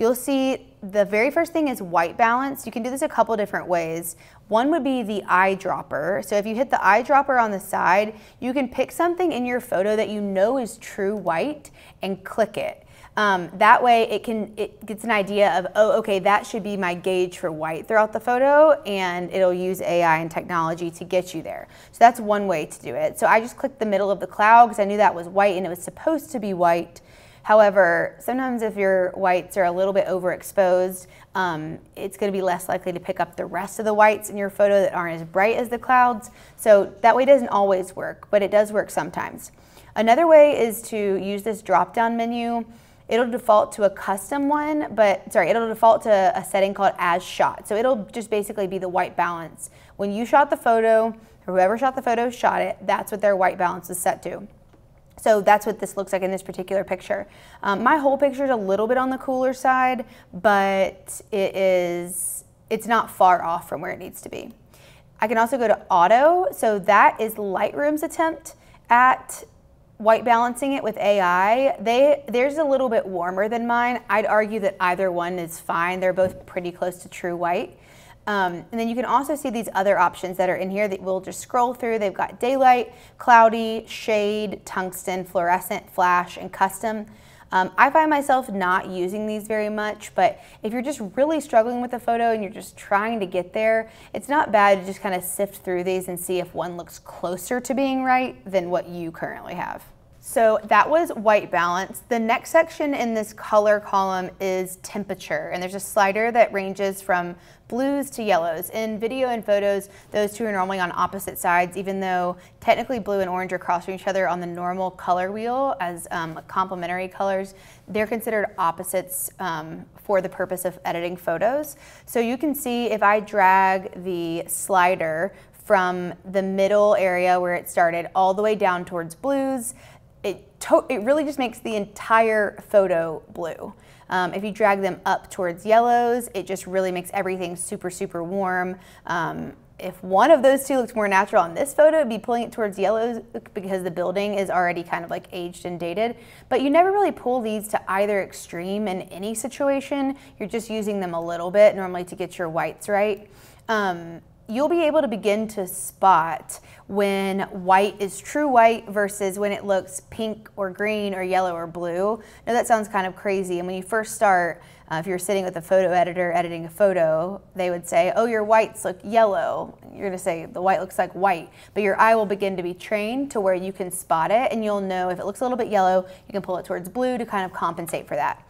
you'll see the very first thing is white balance. You can do this a couple different ways. One would be the eyedropper. So if you hit the eyedropper on the side, you can pick something in your photo that you know is true white and click it. Um, that way it can it gets an idea of oh okay that should be my gauge for white throughout the photo and it'll use AI and technology to get you there. So that's one way to do it. So I just clicked the middle of the cloud because I knew that was white and it was supposed to be white. However, sometimes if your whites are a little bit overexposed, um, it's going to be less likely to pick up the rest of the whites in your photo that aren't as bright as the clouds. So that way doesn't always work, but it does work sometimes. Another way is to use this drop down menu it'll default to a custom one, but sorry, it'll default to a setting called as shot. So it'll just basically be the white balance. When you shot the photo, whoever shot the photo shot it, that's what their white balance is set to. So that's what this looks like in this particular picture. Um, my whole picture is a little bit on the cooler side, but it is, it's not far off from where it needs to be. I can also go to auto. So that is Lightroom's attempt at white balancing it with AI, they theirs a little bit warmer than mine. I'd argue that either one is fine. They're both pretty close to true white. Um, and then you can also see these other options that are in here that we'll just scroll through. They've got daylight, cloudy, shade, tungsten, fluorescent, flash, and custom. Um, I find myself not using these very much, but if you're just really struggling with a photo and you're just trying to get there, it's not bad to just kind of sift through these and see if one looks closer to being right than what you currently have. So that was white balance. The next section in this color column is temperature, and there's a slider that ranges from blues to yellows. In video and photos, those two are normally on opposite sides, even though technically blue and orange are crossing each other on the normal color wheel as um, complementary colors. They're considered opposites um, for the purpose of editing photos. So you can see if I drag the slider from the middle area where it started all the way down towards blues, it, it really just makes the entire photo blue. Um, if you drag them up towards yellows, it just really makes everything super, super warm. Um, if one of those two looks more natural on this photo, it'd be pulling it towards yellows because the building is already kind of like aged and dated. But you never really pull these to either extreme in any situation. You're just using them a little bit normally to get your whites right. Um, you'll be able to begin to spot when white is true white versus when it looks pink or green or yellow or blue. Now that sounds kind of crazy. And when you first start, uh, if you're sitting with a photo editor editing a photo, they would say, oh, your whites look yellow. You're gonna say the white looks like white, but your eye will begin to be trained to where you can spot it and you'll know if it looks a little bit yellow, you can pull it towards blue to kind of compensate for that.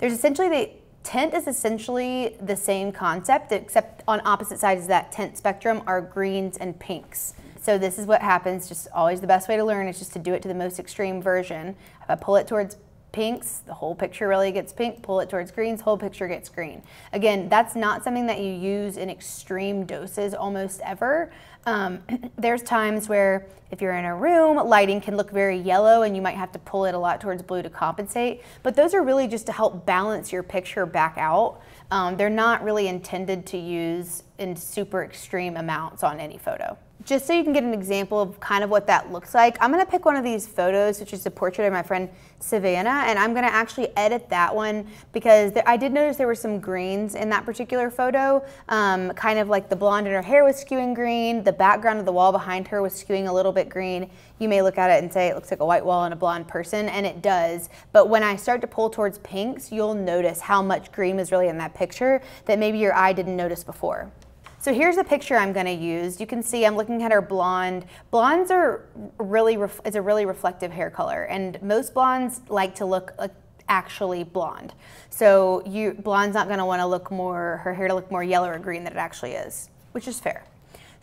There's essentially the Tint is essentially the same concept, except on opposite sides of that tint spectrum are greens and pinks. So this is what happens, just always the best way to learn is just to do it to the most extreme version. If I pull it towards pinks, the whole picture really gets pink, pull it towards greens, whole picture gets green. Again, that's not something that you use in extreme doses almost ever. Um, there's times where if you're in a room, lighting can look very yellow and you might have to pull it a lot towards blue to compensate. But those are really just to help balance your picture back out. Um, they're not really intended to use in super extreme amounts on any photo just so you can get an example of kind of what that looks like, I'm gonna pick one of these photos, which is a portrait of my friend Savannah, and I'm gonna actually edit that one because I did notice there were some greens in that particular photo, um, kind of like the blonde in her hair was skewing green, the background of the wall behind her was skewing a little bit green. You may look at it and say it looks like a white wall and a blonde person, and it does, but when I start to pull towards pinks, you'll notice how much green was really in that picture that maybe your eye didn't notice before. So here's a picture I'm going to use. You can see I'm looking at her blonde. Blondes are really is a really reflective hair color, and most blondes like to look like actually blonde. So you blonde's not going to want to look more her hair to look more yellow or green than it actually is, which is fair.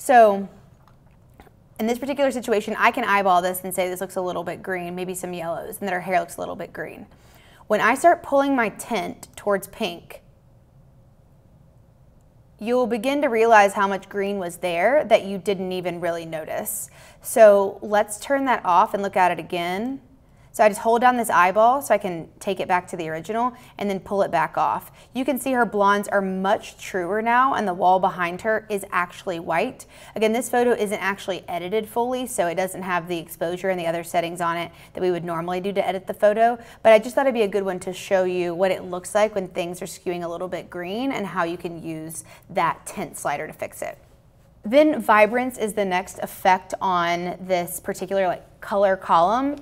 So in this particular situation, I can eyeball this and say this looks a little bit green, maybe some yellows, and that her hair looks a little bit green. When I start pulling my tint towards pink, you'll begin to realize how much green was there that you didn't even really notice. So let's turn that off and look at it again. So I just hold down this eyeball so I can take it back to the original and then pull it back off. You can see her blondes are much truer now and the wall behind her is actually white. Again, this photo isn't actually edited fully, so it doesn't have the exposure and the other settings on it that we would normally do to edit the photo, but I just thought it'd be a good one to show you what it looks like when things are skewing a little bit green and how you can use that tint slider to fix it. Then vibrance is the next effect on this particular like color column.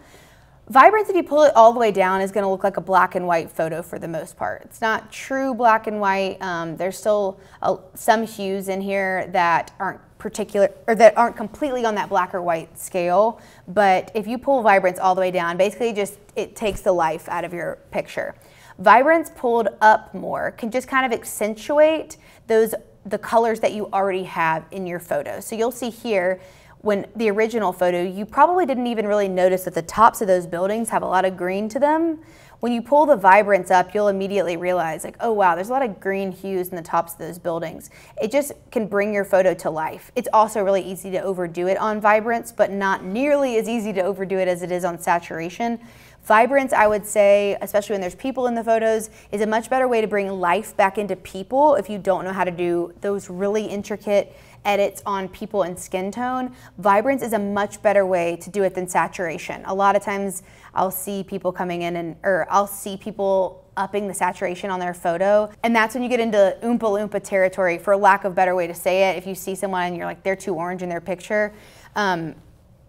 Vibrance, if you pull it all the way down, is going to look like a black and white photo for the most part. It's not true black and white. Um, there's still a, some hues in here that aren't particular or that aren't completely on that black or white scale. But if you pull vibrance all the way down, basically just it takes the life out of your picture. Vibrance pulled up more can just kind of accentuate those the colors that you already have in your photo. So you'll see here when the original photo, you probably didn't even really notice that the tops of those buildings have a lot of green to them. When you pull the vibrance up, you'll immediately realize like, oh wow, there's a lot of green hues in the tops of those buildings. It just can bring your photo to life. It's also really easy to overdo it on vibrance, but not nearly as easy to overdo it as it is on saturation. Vibrance, I would say, especially when there's people in the photos, is a much better way to bring life back into people if you don't know how to do those really intricate edits on people and skin tone. Vibrance is a much better way to do it than saturation. A lot of times I'll see people coming in and, or I'll see people upping the saturation on their photo. And that's when you get into oompa loompa territory, for lack of a better way to say it. If you see someone and you're like, they're too orange in their picture, um,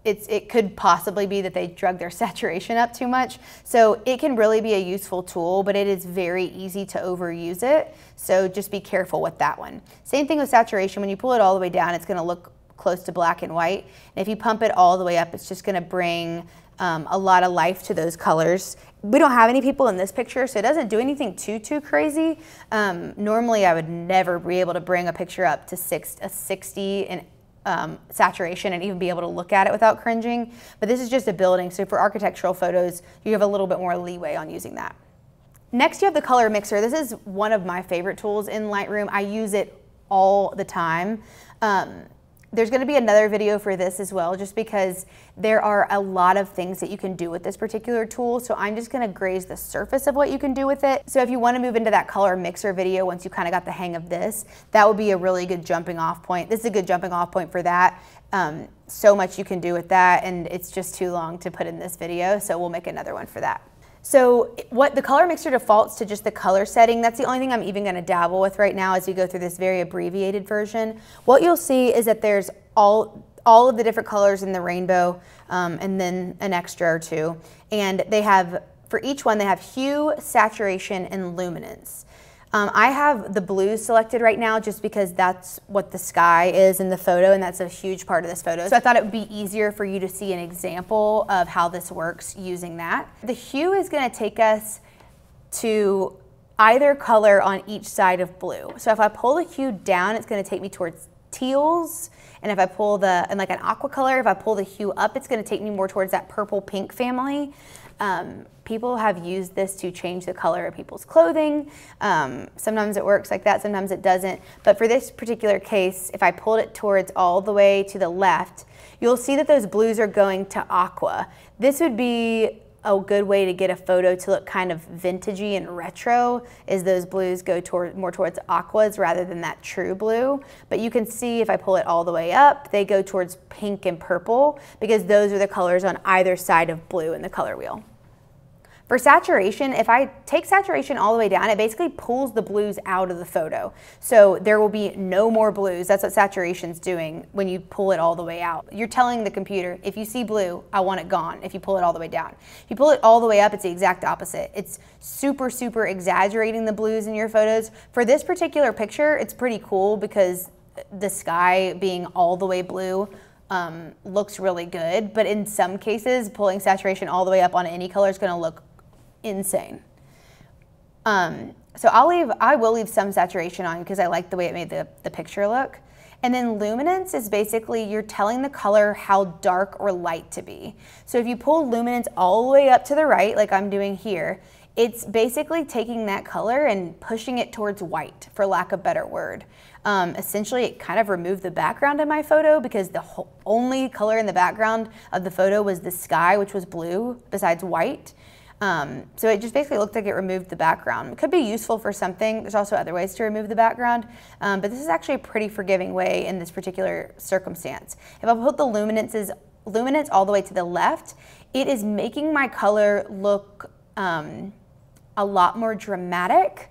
it's, it could possibly be that they drug their saturation up too much. So it can really be a useful tool, but it is very easy to overuse it. So just be careful with that one. Same thing with saturation. When you pull it all the way down, it's gonna look close to black and white. And if you pump it all the way up, it's just gonna bring um, a lot of life to those colors. We don't have any people in this picture, so it doesn't do anything too, too crazy. Um, normally, I would never be able to bring a picture up to six, a 60 and um, saturation and even be able to look at it without cringing. But this is just a building, so for architectural photos, you have a little bit more leeway on using that. Next, you have the color mixer. This is one of my favorite tools in Lightroom. I use it all the time. Um, there's going to be another video for this as well, just because there are a lot of things that you can do with this particular tool. So I'm just going to graze the surface of what you can do with it. So if you want to move into that color mixer video, once you kind of got the hang of this, that would be a really good jumping off point. This is a good jumping off point for that. Um, so much you can do with that, and it's just too long to put in this video. So we'll make another one for that. So what the color mixer defaults to just the color setting. That's the only thing I'm even going to dabble with right now as we go through this very abbreviated version. What you'll see is that there's all all of the different colors in the rainbow um, and then an extra or two. And they have, for each one, they have hue, saturation, and luminance. Um, I have the blues selected right now just because that's what the sky is in the photo and that's a huge part of this photo. So I thought it would be easier for you to see an example of how this works using that. The hue is gonna take us to either color on each side of blue. So if I pull the hue down, it's gonna take me towards teals. And if I pull the, and like an aqua color, if I pull the hue up, it's gonna take me more towards that purple pink family. Um, people have used this to change the color of people's clothing. Um, sometimes it works like that, sometimes it doesn't. But for this particular case, if I pulled it towards all the way to the left, you'll see that those blues are going to aqua. This would be a good way to get a photo to look kind of vintagey and retro is those blues go toward, more towards aquas rather than that true blue. But you can see if I pull it all the way up, they go towards pink and purple because those are the colors on either side of blue in the color wheel. For saturation, if I take saturation all the way down, it basically pulls the blues out of the photo. So there will be no more blues. That's what saturation's doing when you pull it all the way out. You're telling the computer, if you see blue, I want it gone if you pull it all the way down. If you pull it all the way up, it's the exact opposite. It's super, super exaggerating the blues in your photos. For this particular picture, it's pretty cool because the sky being all the way blue um, looks really good, but in some cases, pulling saturation all the way up on any color is gonna look insane. Um, so I'll leave, I will leave some saturation on because I like the way it made the, the picture look. And then luminance is basically you're telling the color how dark or light to be. So if you pull luminance all the way up to the right, like I'm doing here, It's basically taking that color and pushing it towards white, for lack of better word. Um, essentially, it kind of removed the background in my photo because the only color in the background of the photo was the sky, which was blue, besides white. Um, so it just basically looked like it removed the background. It could be useful for something. There's also other ways to remove the background, um, but this is actually a pretty forgiving way in this particular circumstance. If I put the luminances, luminance all the way to the left, it is making my color look um, a lot more dramatic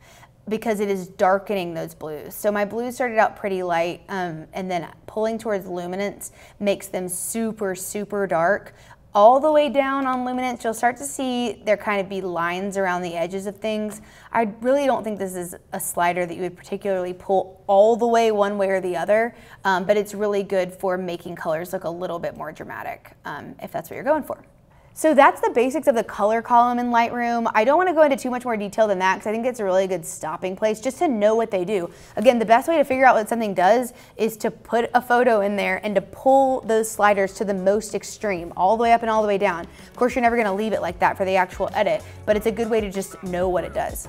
because it is darkening those blues. So my blues started out pretty light um, and then pulling towards luminance makes them super, super dark. All the way down on luminance, you'll start to see there kind of be lines around the edges of things. I really don't think this is a slider that you would particularly pull all the way one way or the other, um, but it's really good for making colors look a little bit more dramatic um, if that's what you're going for. So that's the basics of the color column in Lightroom. I don't want to go into too much more detail than that because I think it's a really good stopping place just to know what they do. Again, the best way to figure out what something does is to put a photo in there and to pull those sliders to the most extreme, all the way up and all the way down. Of course, you're never going to leave it like that for the actual edit, but it's a good way to just know what it does.